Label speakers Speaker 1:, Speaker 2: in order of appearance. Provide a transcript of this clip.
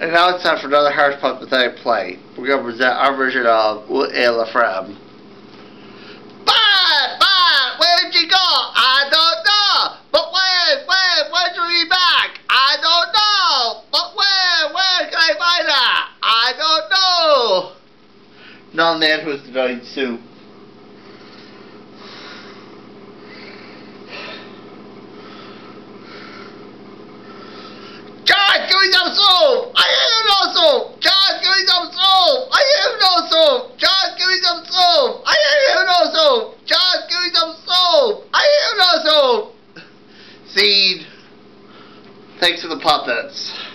Speaker 1: And now it's time for another Harris Pathetic play. We're going to present our version of What Ail a Friend. Bye! Bye! Where'd you go? I don't know! But? When? When will you be back? I don't know! But where? Where can I find her? I don't know! Non-man who's devoted soup. Seed. Thanks for the puppets.